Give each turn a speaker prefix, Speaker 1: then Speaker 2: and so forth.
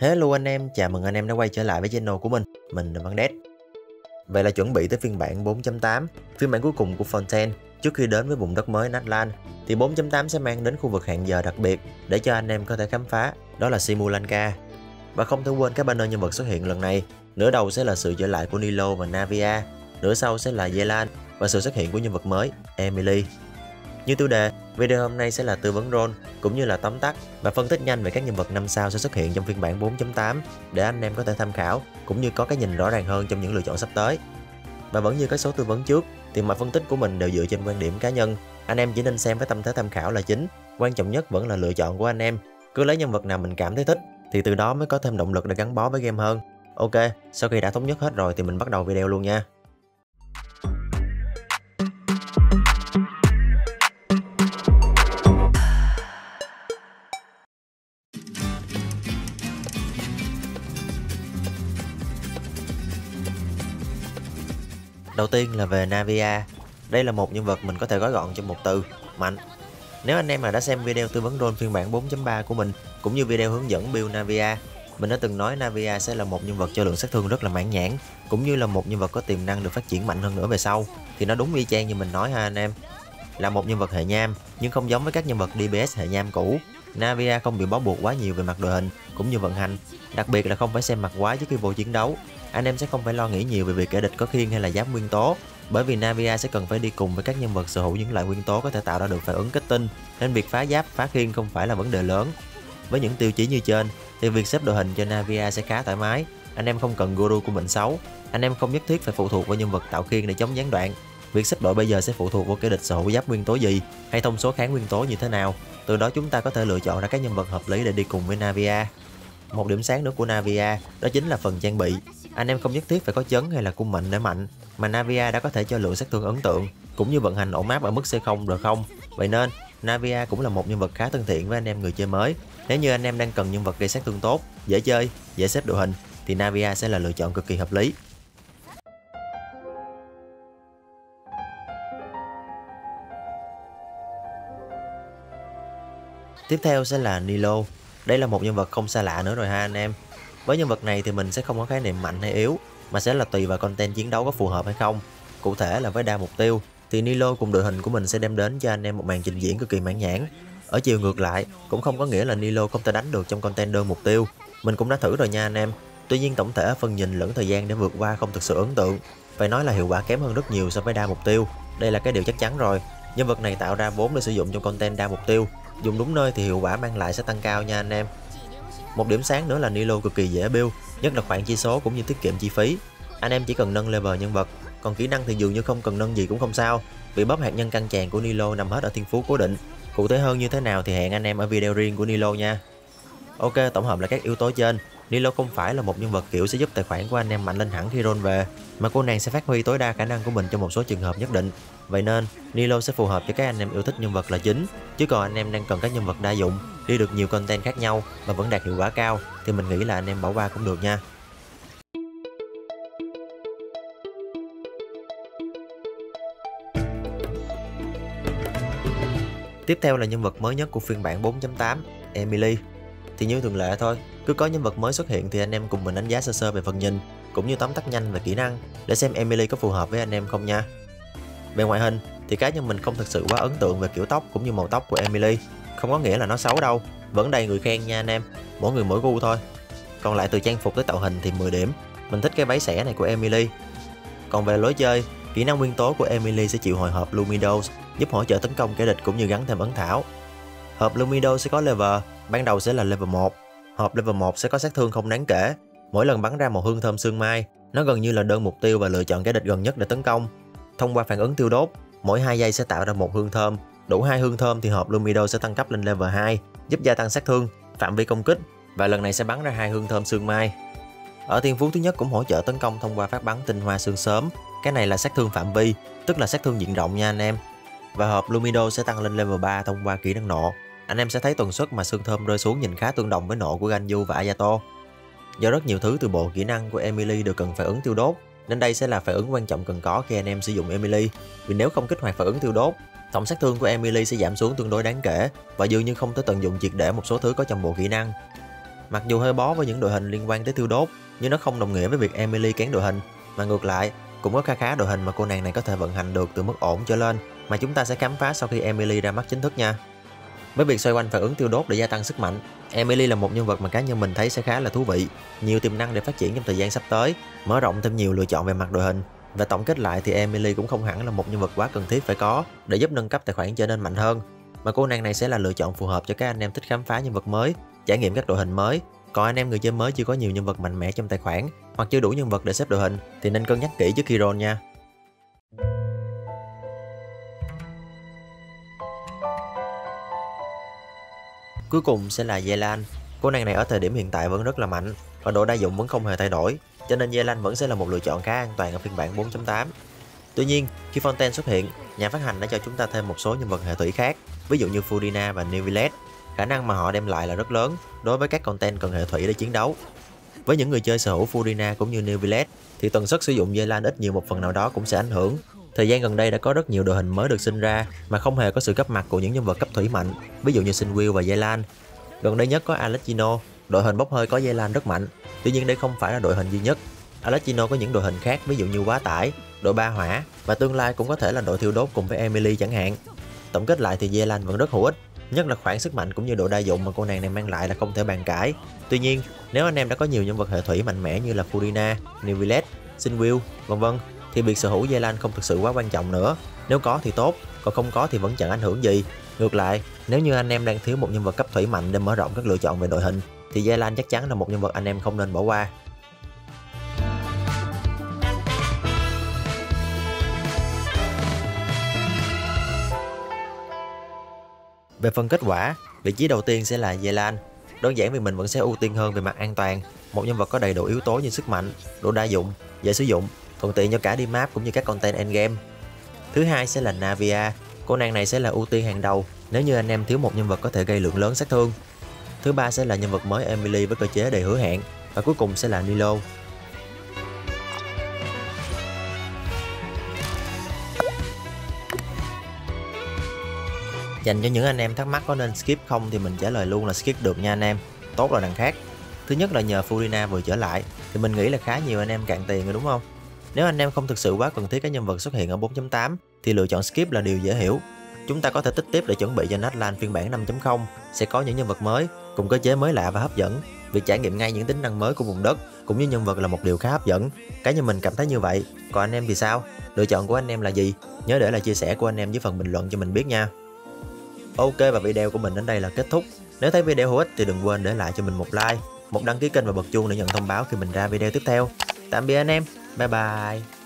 Speaker 1: Hello anh em, chào mừng anh em đã quay trở lại với channel của mình, mình là Văn Đét. Vậy là chuẩn bị tới phiên bản 4.8, phiên bản cuối cùng của Fontaine trước khi đến với vùng đất mới Natlan thì 4.8 sẽ mang đến khu vực hẹn giờ đặc biệt để cho anh em có thể khám phá, đó là Simulanka. Và không thể quên các banner nhân vật xuất hiện lần này, nửa đầu sẽ là sự trở lại của Nilo và Navia, nửa sau sẽ là Yelan và sự xuất hiện của nhân vật mới, Emily. Như tiêu đề, video hôm nay sẽ là tư vấn role cũng như là tóm tắt và phân tích nhanh về các nhân vật năm sao sẽ xuất hiện trong phiên bản 4.8 để anh em có thể tham khảo cũng như có cái nhìn rõ ràng hơn trong những lựa chọn sắp tới. Và vẫn như các số tư vấn trước thì mọi phân tích của mình đều dựa trên quan điểm cá nhân. Anh em chỉ nên xem với tâm thế tham khảo là chính. Quan trọng nhất vẫn là lựa chọn của anh em. Cứ lấy nhân vật nào mình cảm thấy thích thì từ đó mới có thêm động lực để gắn bó với game hơn. Ok, sau khi đã thống nhất hết rồi thì mình bắt đầu video luôn nha. Đầu tiên là về Navia. Đây là một nhân vật mình có thể gói gọn trong một từ, mạnh. Nếu anh em mà đã xem video tư vấn drone phiên bản 4.3 của mình, cũng như video hướng dẫn build Navia, mình đã từng nói Navia sẽ là một nhân vật cho lượng sát thương rất là mãn nhãn, cũng như là một nhân vật có tiềm năng được phát triển mạnh hơn nữa về sau. Thì nó đúng y chang như mình nói ha anh em. Là một nhân vật hệ nham, nhưng không giống với các nhân vật DPS hệ nham cũ. Navia không bị bó buộc quá nhiều về mặt đội hình, cũng như vận hành. Đặc biệt là không phải xem mặt quá trước khi vô chiến đấu, anh em sẽ không phải lo nghĩ nhiều về việc kẻ địch có khiên hay là giáp nguyên tố bởi vì Navia sẽ cần phải đi cùng với các nhân vật sở hữu những loại nguyên tố có thể tạo ra được phản ứng kết tinh nên việc phá giáp, phá khiên không phải là vấn đề lớn. Với những tiêu chí như trên thì việc xếp đội hình cho Navia sẽ khá thoải mái. Anh em không cần guru của mình xấu, anh em không nhất thiết phải phụ thuộc vào nhân vật tạo khiên để chống gián đoạn. Việc xếp đội bây giờ sẽ phụ thuộc vào kẻ địch sở hữu giáp nguyên tố gì hay thông số kháng nguyên tố như thế nào. Từ đó chúng ta có thể lựa chọn ra các nhân vật hợp lý để đi cùng với Navia. Một điểm sáng nữa của Navia đó chính là phần trang bị. Anh em không nhất thiết phải có chấn hay là cung mệnh để mạnh, mà Navia đã có thể cho lượng sát thương ấn tượng, cũng như vận hành ổn áp ở mức C0 rồi không. Vậy nên, Navia cũng là một nhân vật khá thân thiện với anh em người chơi mới. Nếu như anh em đang cần nhân vật gây sát thương tốt, dễ chơi, dễ xếp đội hình, thì Navia sẽ là lựa chọn cực kỳ hợp lý. Tiếp theo sẽ là Nilo. Đây là một nhân vật không xa lạ nữa rồi ha anh em. Với nhân vật này thì mình sẽ không có khái niệm mạnh hay yếu, mà sẽ là tùy vào content chiến đấu có phù hợp hay không. Cụ thể là với đa mục tiêu, thì Nilo cùng đội hình của mình sẽ đem đến cho anh em một màn trình diễn cực kỳ mãn nhãn. Ở chiều ngược lại, cũng không có nghĩa là Nilo không thể đánh được trong content đơn mục tiêu. Mình cũng đã thử rồi nha anh em. Tuy nhiên tổng thể phần nhìn lẫn thời gian để vượt qua không thực sự ấn tượng. Phải nói là hiệu quả kém hơn rất nhiều so với đa mục tiêu. Đây là cái điều chắc chắn rồi. Nhân vật này tạo ra vốn để sử dụng trong content đa mục tiêu. Dùng đúng nơi thì hiệu quả mang lại sẽ tăng cao nha anh em. Một điểm sáng nữa là Nilo cực kỳ dễ build, nhất là khoản chi số cũng như tiết kiệm chi phí. Anh em chỉ cần nâng level nhân vật, còn kỹ năng thì dường như không cần nâng gì cũng không sao, vì bóp hạt nhân căng tràn của Nilo nằm hết ở thiên phú cố định. Cụ thể hơn như thế nào thì hẹn anh em ở video riêng của Nilo nha. Ok, tổng hợp là các yếu tố trên, Nilo không phải là một nhân vật kiểu sẽ giúp tài khoản của anh em mạnh lên hẳn khi roll về, mà cô nàng sẽ phát huy tối đa khả năng của mình trong một số trường hợp nhất định. Vậy nên, Nilo sẽ phù hợp cho các anh em yêu thích nhân vật là chính, chứ còn anh em đang cần các nhân vật đa dụng, đi được nhiều content khác nhau mà vẫn đạt hiệu quả cao thì mình nghĩ là anh em bỏ qua cũng được nha. Tiếp theo là nhân vật mới nhất của phiên bản 4.8, Emily. Thì như thường lệ thôi, cứ có nhân vật mới xuất hiện thì anh em cùng mình đánh giá sơ sơ về phần nhìn, cũng như tóm tắt nhanh về kỹ năng để xem Emily có phù hợp với anh em không nha. Về ngoại hình thì cá nhân mình không thực sự quá ấn tượng về kiểu tóc cũng như màu tóc của Emily, không có nghĩa là nó xấu đâu, vẫn đầy người khen nha anh em, mỗi người mỗi gu thôi. Còn lại từ trang phục tới tạo hình thì 10 điểm, mình thích cái váy xẻ này của Emily. Còn về lối chơi, kỹ năng nguyên tố của Emily sẽ chịu hồi hộp Lumidos, giúp hỗ trợ tấn công kẻ địch cũng như gắn thêm ấn thảo. Hộp Lumidos sẽ có level, ban đầu sẽ là level 1. Hộp level 1 sẽ có sát thương không đáng kể, mỗi lần bắn ra một hương thơm sương mai, nó gần như là đơn mục tiêu và lựa chọn kẻ địch gần nhất để tấn công. Thông qua phản ứng tiêu đốt, mỗi 2 giây sẽ tạo ra một hương thơm, đủ hai hương thơm thì hộp Lumido sẽ tăng cấp lên level 2, giúp gia tăng sát thương, phạm vi công kích và lần này sẽ bắn ra hai hương thơm sương mai. Ở thiên phú thứ nhất cũng hỗ trợ tấn công thông qua phát bắn tinh hoa sương sớm. Cái này là sát thương phạm vi, tức là sát thương diện rộng nha anh em. Và hộp Lumido sẽ tăng lên level 3 thông qua kỹ năng nộ. Anh em sẽ thấy tần suất mà sương thơm rơi xuống nhìn khá tương đồng với nộ của Ganyu và Ayato. Do rất nhiều thứ từ bộ kỹ năng của Emily đều cần phải ứng tiêu đốt, nên đây sẽ là phản ứng quan trọng cần có khi anh em sử dụng Emily. Vì nếu không kích hoạt phản ứng tiêu đốt, tổng sát thương của Emily sẽ giảm xuống tương đối đáng kể và dường như không thể tận dụng triệt để một số thứ có trong bộ kỹ năng. Mặc dù hơi bó với những đội hình liên quan tới thiêu đốt, nhưng nó không đồng nghĩa với việc Emily kén đội hình, mà ngược lại, cũng có khá khá đội hình mà cô nàng này có thể vận hành được từ mức ổn trở lên mà chúng ta sẽ khám phá sau khi Emily ra mắt chính thức nha. Với việc xoay quanh phản ứng tiêu đốt để gia tăng sức mạnh, Emily là một nhân vật mà cá nhân mình thấy sẽ khá là thú vị, nhiều tiềm năng để phát triển trong thời gian sắp tới, mở rộng thêm nhiều lựa chọn về mặt đội hình. Và tổng kết lại thì Emily cũng không hẳn là một nhân vật quá cần thiết phải có để giúp nâng cấp tài khoản trở nên mạnh hơn. Mà cô nàng này sẽ là lựa chọn phù hợp cho các anh em thích khám phá nhân vật mới, trải nghiệm các đội hình mới. Còn anh em người chơi mới chưa có nhiều nhân vật mạnh mẽ trong tài khoản hoặc chưa đủ nhân vật để xếp đội hình thì nên cân nhắc kỹ trước khi roll nha. Cuối cùng sẽ là Yelan. Cô nàng này ở thời điểm hiện tại vẫn rất là mạnh và độ đa dụng vẫn không hề thay đổi, cho nên Zelan vẫn sẽ là một lựa chọn khá an toàn ở phiên bản 4.8. Tuy nhiên, khi Fontaine xuất hiện, nhà phát hành đã cho chúng ta thêm một số nhân vật hệ thủy khác, ví dụ như Furina và Nevilet. Khả năng mà họ đem lại là rất lớn đối với các content cần hệ thủy để chiến đấu. Với những người chơi sở hữu Furina cũng như Nevilet, thì tần suất sử dụng Zelan ít nhiều một phần nào đó cũng sẽ ảnh hưởng. Thời gian gần đây đã có rất nhiều đội hình mới được sinh ra mà không hề có sự cấp mặt của những nhân vật cấp thủy mạnh, ví dụ như Sinwil và Zelan. Gần đây nhất có Alexino, đội hình bốc hơi có Zelan rất mạnh, tuy nhiên đây không phải là đội hình duy nhất. Alexino có những đội hình khác ví dụ như quá tải, đội ba hỏa và tương lai cũng có thể là đội thiêu đốt cùng với Emily chẳng hạn. Tổng kết lại thì Zelan vẫn rất hữu ích, nhất là khoản sức mạnh cũng như độ đa dụng mà cô nàng này mang lại là không thể bàn cãi. Tuy nhiên, nếu anh em đã có nhiều nhân vật hệ thủy mạnh mẽ như là Furina, Nivilet, Sinwill, vân vân thì việc sở hữu dây lan không thực sự quá quan trọng nữa. Nếu có thì tốt, còn không có thì vẫn chẳng ảnh hưởng gì. Ngược lại, nếu như anh em đang thiếu một nhân vật cấp thủy mạnh để mở rộng các lựa chọn về đội hình thì Gia Lan chắc chắn là một nhân vật anh em không nên bỏ qua. Về phần kết quả, vị trí đầu tiên sẽ là Zelan. Đơn giản vì mình vẫn sẽ ưu tiên hơn về mặt an toàn, một nhân vật có đầy đủ yếu tố như sức mạnh, độ đa dụng, dễ sử dụng, thuận tiện cho cả đi map cũng như các content endgame. Thứ hai sẽ là Navia, cô nàng này sẽ là ưu tiên hàng đầu nếu như anh em thiếu một nhân vật có thể gây lượng lớn sát thương. Thứ ba sẽ là nhân vật mới Emily với cơ chế đầy hứa hẹn và cuối cùng sẽ là Nilo. Dành cho những anh em thắc mắc có nên skip không thì mình trả lời luôn là skip được nha anh em. Tốt là đằng khác. Thứ nhất là nhờ Furina vừa trở lại, thì mình nghĩ là khá nhiều anh em cạn tiền rồi đúng không? Nếu anh em không thực sự quá cần thiết các nhân vật xuất hiện ở 4.8 thì lựa chọn skip là điều dễ hiểu. Chúng ta có thể tích tiếp để chuẩn bị cho Natlan phiên bản 5.0 sẽ có những nhân vật mới cùng cơ chế mới lạ và hấp dẫn. Việc trải nghiệm ngay những tính năng mới của vùng đất cũng như nhân vật là một điều khá hấp dẫn. Cá nhân mình cảm thấy như vậy. Còn anh em thì sao? Lựa chọn của anh em là gì? Nhớ để lại chia sẻ của anh em dưới phần bình luận cho mình biết nha. Ok và video của mình đến đây là kết thúc. Nếu thấy video hữu ích thì đừng quên để lại cho mình một like, một đăng ký kênh và bật chuông để nhận thông báo khi mình ra video tiếp theo. Tạm biệt anh em. Bye bye.